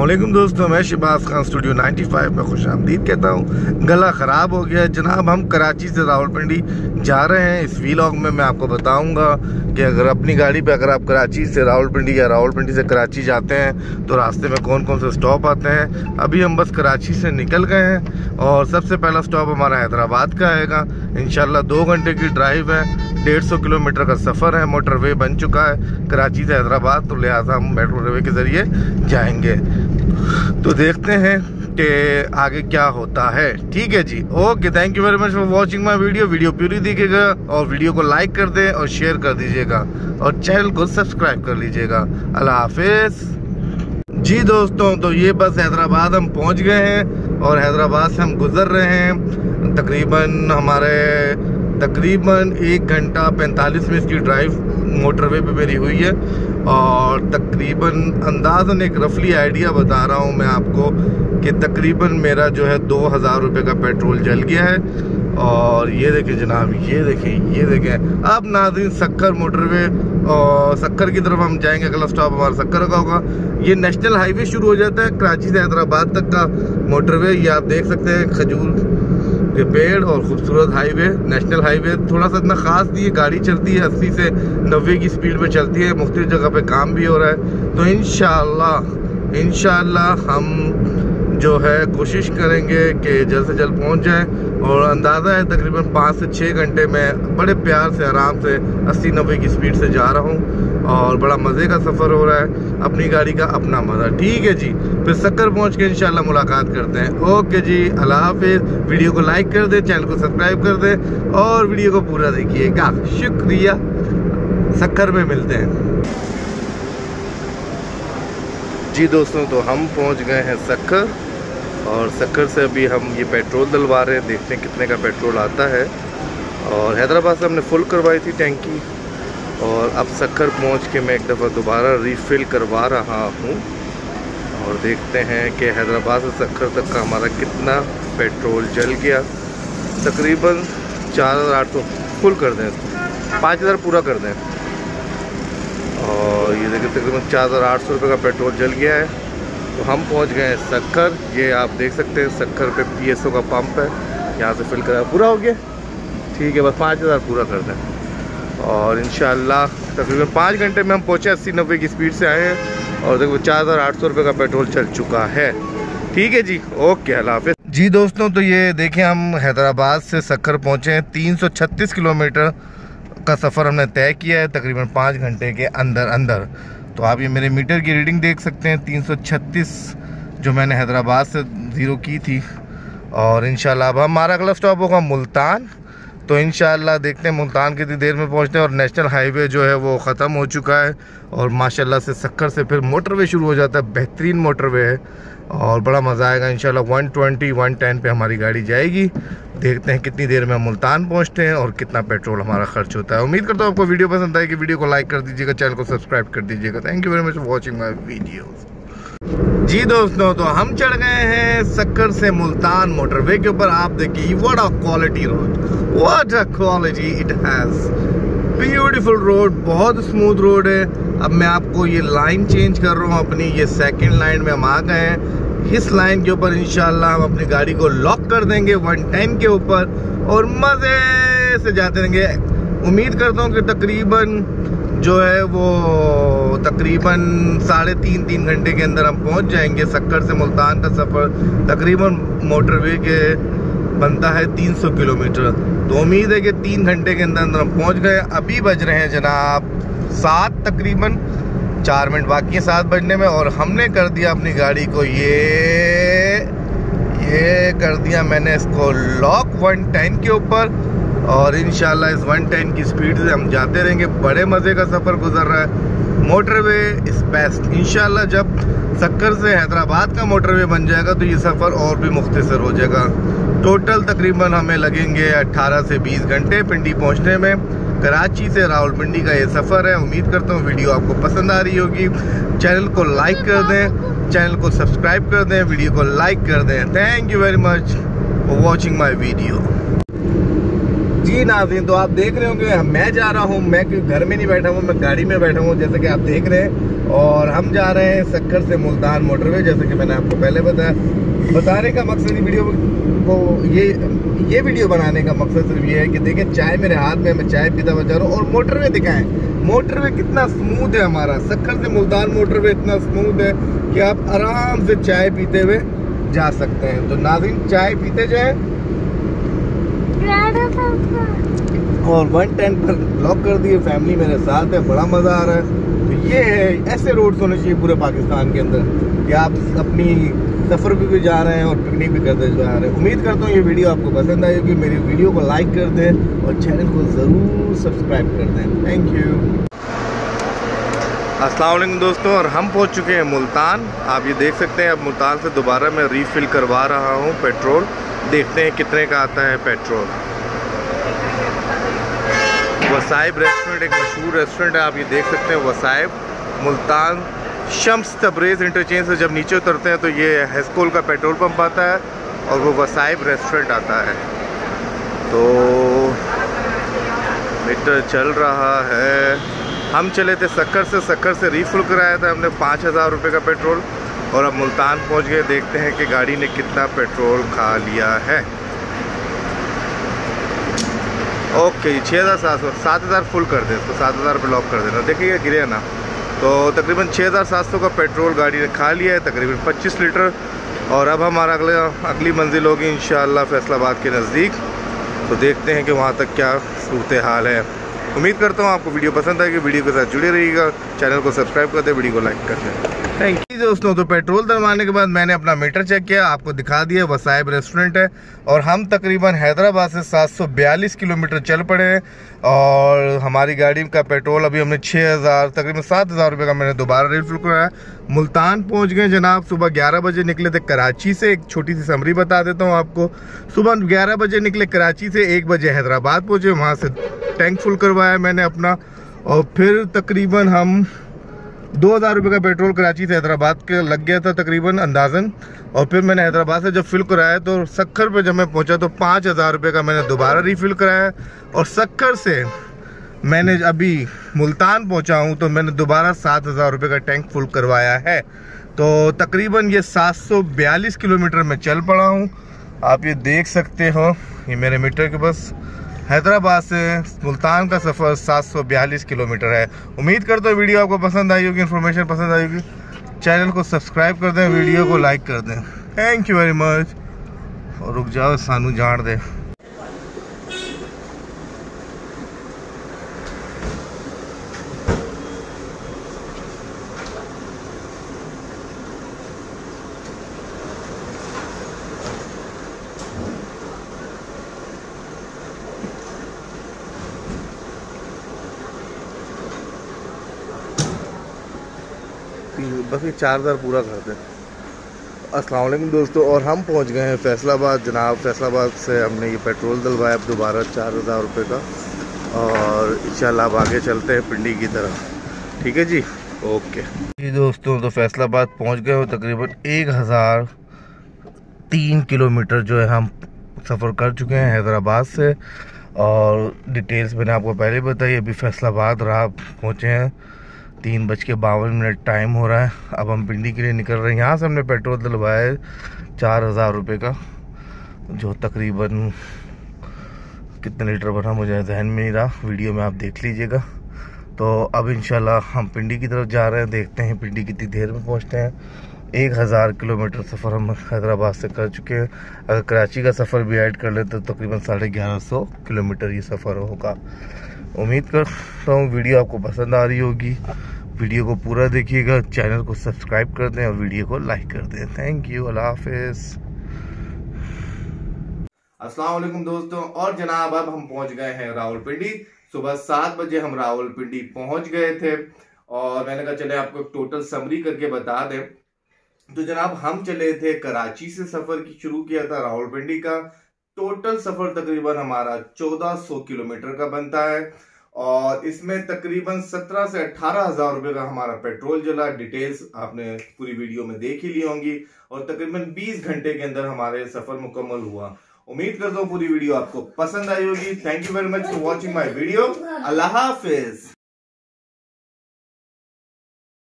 वालेकुम दोस्तों, मैं शिबाज खान स्टूडियो 95 में खुश आमदीद कहता हूँ। गला ख़राब हो गया जनाब, हम कराची से रावलपिंडी जा रहे हैं। इस वीलॉग में मैं आपको बताऊँगा कि अगर अपनी गाड़ी पे अगर आप कराची से रावलपिंडी या रावलपिंडी से कराची जाते हैं तो रास्ते में कौन कौन से स्टॉप आते हैं? अभी हम बस कराची से निकल गए हैं और सबसे पहला स्टॉप हमारा हैदराबाद का आएगा। इन दो घंटे की ड्राइव है, डेढ़ सौ किलोमीटर का सफ़र है मोटरवे बन चुका है, कराची से हैदराबाद तो लिहाजा हम मेट्रो रेलवे के ज़रिए जाएँगे। तो देखते हैं कि आगे क्या होता है। ठीक है जी okay thank you very much for watching my video video पूरी देखिएगा और वीडियो को लाइक कर दें और शेयर कर दीजिएगा और चैनल को सब्सक्राइब कर लीजिएगा। अल्लाह हाफिज़। जी दोस्तों तो ये बस हैदराबाद हम पहुँच गए हैं और हैदराबाद से हम गुज़र रहे हैं। तकरीबन हमारे तकरीबन एक घंटा पैंतालीस मिनट की ड्राइव मोटरवे पे मेरी हुई है। और तकरीबन अंदाज़न एक रफली आइडिया बता रहा हूँ मैं आपको कि तकरीबन मेरा जो है दो हज़ार रुपये का पेट्रोल जल गया है। और ये देखें जनाब, ये देखें ये देखें। अब नाजिन सक्कर मोटरवे और सक्कर की तरफ़ हम जाएँगे, अगला स्टॉप हमारा सक्कर का होगा। ये नेशनल हाईवे शुरू हो जाता है, कराची से हैदराबाद तक का मोटरवे ये आप देख सकते हैं, खजूर के पेड़ और खूबसूरत हाईवे, नेशनल हाईवे। थोड़ा सा इतना ख़ास नहीं है, गाड़ी चलती है, अस्सी से नब्बे की स्पीड में चलती है मुख्तु जगह पर काम भी हो रहा है। तो इन इन हम जो है कोशिश करेंगे कि जल्द से जल्द पहुँच जाएँ। और अंदाज़ा है तकरीबन पाँच से छः घंटे में बड़े प्यार से, आराम से अस्सी नब्बे की स्पीड से जा रहा हूँ और बड़ा मज़े का सफ़र हो रहा है अपनी गाड़ी का अपना मज़ा। ठीक है जी, फिर सक्कर पहुँच के इंशाल्लाह मुलाकात करते हैं। ओके जी, अल्लाह हाफिज़। वीडियो को लाइक कर दें, चैनल को सब्सक्राइब कर दें और वीडियो को पूरा देखिएगा शुक्रिया। सक्कर में मिलते हैं। जी दोस्तों तो हम पहुँच गए हैं सक्कर। और सक्कर से अभी हम ये पेट्रोल डलवा रहे हैं, देखते हैं कितने का पेट्रोल आता है। और हैदराबाद से हमने फुल करवाई थी टैंकी, और अब सक्कर पहुँच के मैं एक दफ़ा दोबारा रीफ़िल करवा रहा हूँ। और देखते हैं कि हैदराबाद से सक्कर तक का हमारा कितना पेट्रोल जल गया। तकरीबन चार हज़ार आठ सौ फुल कर दें, पाँच हज़ार पूरा कर दें। और ये देखिए, तकरीबन चार हज़ार आठ सौ रुपये का पेट्रोल जल गया है। तो हम पहुँच गए सक्कर ये आप देख सकते हैं सक्कर पे पीएसओ का पंप है। यहाँ से फिल करा पूरा हो गया? ठीक है, बस पाँच हज़ार पूरा कर दें। और इन तकरीबन पाँच घंटे में हम पहुँचे, अस्सी नब्बे की स्पीड से आए हैं। और देखो, चार हज़ार आठ सौ रुपये का पेट्रोल चल चुका है। ठीक है जी, ओके, अल्लाह जी दोस्तों तो ये देखें, हम हैदराबाद से सक्कर पहुँचे हैं। तीन सौ छत्तीस किलोमीटर का सफ़र हमने तय किया है, तकरीबन पाँच घंटे के अंदर अंदर तो आप ये मेरे मीटर की रीडिंग देख सकते हैं 336 जो मैंने हैदराबाद से ज़ीरो की थी। और इन अब हमारा अगला स्टॉप होगा मुल्तान तो इन देखते हैं, मुल्तान कितनी देर में पहुँचते हैं और नेशनल हाईवे जो है वो ख़त्म हो चुका है और माशाल्लाह से सक्कर से फिर मोटरवे शुरू हो जाता है, बेहतरीन मोटरवे है और बड़ा मज़ा आएगा इन इंशाल्लाह 120 110 पे हमारी गाड़ी जाएगी। देखते हैं कितनी देर में हम मुल्तान पहुँचते हैं और कितना पेट्रोल हमारा खर्च होता है। उम्मीद करता हूँ आपको वीडियो पसंद आएगी वीडियो को लाइक कर दीजिएगा, चैनल को सब्सक्राइब कर दीजिएगा। Thank you very much watching my video जी दोस्तों तो हम चढ़ गए हैं सक्कर से मुल्तान मोटरवे के ऊपर। आप देखिए what a quality road what a quality it has beautiful road बहुत स्मूथ रोड है। अब मैं आपको ये लाइन चेंज कर रहा हूँ, अपनी ये सेकंड लाइन में हम आ गए हैं। इस लाइन के ऊपर इंशाल्लाह हम अपनी गाड़ी को लॉक कर देंगे 110 के ऊपर और मज़े से जाते रहेंगे। उम्मीद करता हूँ कि तकरीबन जो है वो तकरीबन साढ़े तीन तीन घंटे के अंदर हम पहुँच जाएँगे सक्कर से मुल्तान का सफ़र। तकरीबन मोटरवे के बनता है 300 किलोमीटर। तो उम्मीद है कि तीन घंटे के अंदर अंदर हम पहुँच गए। अभी बज रहे हैं जनाब सात तकरीबन। चार मिनट बाकी है सात बजने में और हमने कर दिया अपनी गाड़ी को। ये ये कर दिया मैंने इसको लॉक 110 के ऊपर। और इन इस 110 की स्पीड से हम जाते रहेंगे। बड़े मज़े का सफ़र गुजर रहा है। Motorway is best. इन जब सक्कर से हैदराबाद का मोटरवे बन जाएगा तो ये सफ़र और भी मुख्तर हो जाएगा। टोटल तकरीबन हमें लगेंगे 18 से 20 घंटे पिंडी पहुँचने में। कराची से रावलपिंडी का ये सफ़र है। उम्मीद करता हूँ वीडियो आपको पसंद आ रही होगी। चैनल को लाइक कर दें, चैनल को सब्सक्राइब कर दें, वीडियो को लाइक कर दें। Thank you very much for watching my video जी नाजिन तो आप देख रहे होंगे, मैं जा रहा हूँ, मैं घर में नहीं बैठा हूँ मैं गाड़ी में बैठा हूँ जैसे कि आप देख रहे हैं। और हम जा रहे हैं सक्कर से मुल्तान मोटरवे, जैसे कि मैंने आपको पहले बताया। बताने का मकसद वीडियो को, ये ये वीडियो बनाने का मकसद सिर्फ़ ये है कि देखें, चाय मेरे हाथ में मैं चाय पीता हुआ जा रहा हूँ, और मोटरवे दिखाएँ। मोटरवे कितना स्मूथ है हमारा, सक्कर से मुल्तान मोटरवे इतना स्मूथ है कि आप आराम से चाय पीते हुए जा सकते हैं। तो नाजिन चाय पीते जाए और वन टेन पर लॉक कर दिए फैमिली मेरे साथ है बड़ा मज़ा आ रहा है। तो ये है ऐसे रोड्स होने चाहिए पूरे पाकिस्तान के अंदर कि आप अपनी सफ़र भी, भी जा रहे हैं और पिकनिक भी करते जा रहे हैं। उम्मीद करता हूँ ये वीडियो आपको पसंद आएगी। मेरी वीडियो को लाइक कर दें और चैनल को ज़रूर सब्सक्राइब कर दें। थैंक यू असलम दोस्तों और हम पहुँच चुके हैं मुल्तान। आप ये देख सकते हैं अब मुल्तान से दोबारा मैं रीफ़िल करवा रहा हूँ पेट्रोल देखते हैं कितने का आता है पेट्रोल। वसाइब रेस्टोरेंट एक मशहूर रेस्टोरेंट है, आप ये देख सकते हैं, वसाइब मुल्तान शम्स तब्रेज़ इंटरचेंज से जब नीचे उतरते हैं तो ये हेस्कोल का पेट्रोल पंप आता है और वो वसाइब रेस्टोरेंट आता है। तो मीटर चल रहा है। हम चले थे सक्कर से सक्कर से रीफुल कराया था हमने, पाँच हज़ार रुपये का पेट्रोल। और अब मुल्तान पहुँच गए, देखते हैं कि गाड़ी ने कितना पेट्रोल खा लिया है। ओके छः हज़ार सात सौ, सात हज़ार फुल कर दे तो सात हज़ार रुपये लॉक कर देना। देखिए गिरे ना। तो तकरीबन छः हज़ार सात सौ का पेट्रोल गाड़ी ने खा लिया है, तकरीबन पच्चीस लीटर। और अब हमारा अगले, अगली मंजिल होगी इन फैसलाबाद के नज़दीक। तो देखते हैं कि वहाँ तक क्या सूरत हाल है। उम्मीद करता हूँ आपको वीडियो पसंद आएगी। वीडियो के साथ जुड़े रहिएगा। चैनल को सब्सक्राइब कर दे, वीडियो को लाइक कर दें। थैंक यू दोस्तों तो पेट्रोल डलवाने के बाद मैंने अपना मीटर चेक किया, आपको दिखा दिया वसाइब रेस्टोरेंट है। और हम तकरीबन हैदराबाद से 742 किलोमीटर चल पड़े हैं। और हमारी गाड़ी का पेट्रोल अभी हमने 6000 तकरीबन 7000 रुपए का मैंने दोबारा रिफिल कराया मुल्तान पहुँच गए जनाब सुबह 11 बजे, निकले थे कराची से। एक छोटी सी समरी बता देता हूँ आपको। सुबह ग्यारह बजे निकले कराची से, एक बजे हैदराबाद पहुँचे। वहाँ से टैंक फुल करवाया मैंने अपना। और फिर तकरीबन हम दो हज़ार रुपये का पेट्रोल कराची से हैदराबाद के लग गया था तकरीबन अंदाजन। और फिर मैंने हैदराबाद से जब फिल कराया तो सक्खर पे जब मैं पहुँचा तो पाँच हज़ार रुपये का मैंने दोबारा रिफ़िल कराया। और सक्खर से मैंने अभी मुल्तान पहुँचा हूँ तो मैंने दोबारा सात हज़ार रुपये का टैंक फुल करवाया है। तो तकरीबन ये सात सौ बयालीस किलोमीटर में चल पड़ा हूँ। आप ये देख सकते हो, ये मेरे मीटर के बस। हैदराबाद से मुल्तान का सफ़र सात सौ बयालीस किलोमीटर है। उम्मीद करता हूँ वीडियो आपको पसंद आई होगी इन्फॉर्मेशन पसंद आई होगी। चैनल को सब्सक्राइब कर दें, वीडियो को लाइक कर दें। थैंक यू वेरी मच और रुक जाओ, सानू जान दे। बस ये चार हज़ार पूरा कर दें। असलम दोस्तों, और हम पहुँच गए हैं फैसलाबाद। जनाब, फैसलाबाद से हमने ये पेट्रोल डलवाया अब दोबारा चार हज़ार रुपये का। और इंशाल्लाह अब आगे चलते हैं पिंडी की तरफ़। ठीक है जी? ओके। जी दोस्तों तो फैसलाबाद पहुँच गए हो तकरीबन एक हज़ार तीन किलोमीटर जो है हम सफ़र कर चुके हैं हैदराबाद से। और डिटेल्स मैंने आपको पहले बताई, अभी फैसलाबाद रहा पहुँचे हैं। तीन बज के बावन मिनट टाइम हो रहा है। अब हम पिंडी के लिए निकल रहे हैं। यहाँ से हमने पेट्रोल डलवाया है चार हज़ार रुपये का, जो तकरीबन कितने लीटर बना मुझे जहन में नहीं रहा। वीडियो में आप देख लीजिएगा। तो अब इंशाल्लाह हम पिंडी की तरफ़ जा रहे हैं। देखते हैं पिंडी कितनी देर में पहुँचते हैं। एक हज़ार किलोमीटर सफ़र हम हैदराबाद से कर चुके हैं। अगर कराची का सफ़र भी ऐड कर लेते तो तकरीबन साढ़े ग्यारह सौ किलोमीटर ये सफ़र होगा। उम्मीद करता हूँ वीडियो आपको पसंद आ रही होगी। वीडियो को पूरा देखिएगा, चैनल को सब्सक्राइब कर दें और वीडियो को लाइक कर दें। थैंक यू अल्लाह हाफिज अस्सलाम दोस्तों, और जनाब, अब हम पहुँच गए हैं रावलपिंडी। सुबह सात बजे हम रावलपिंडी पहुँच गए थे और मैंने कहा, चले आपको टोटल समरी करके बता दें। तो जनाब, हम चले थे कराची से सफ़र की, शुरू किया था रावलपिंडी का। टोटल सफ़र तकरीबन हमारा 1400 किलोमीटर का बनता है और इसमें तकरीबन 17 से अठारह हज़ार रुपए का हमारा पेट्रोल जला। डिटेल्स आपने पूरी वीडियो में देख ही ली होंगी और तकरीबन 20 घंटे के अंदर हमारे सफ़र मुकम्मल हुआ। उम्मीद करता हूँ पूरी वीडियो आपको पसंद आई होगी। Thank you very much for watching my video Allah Hafiz.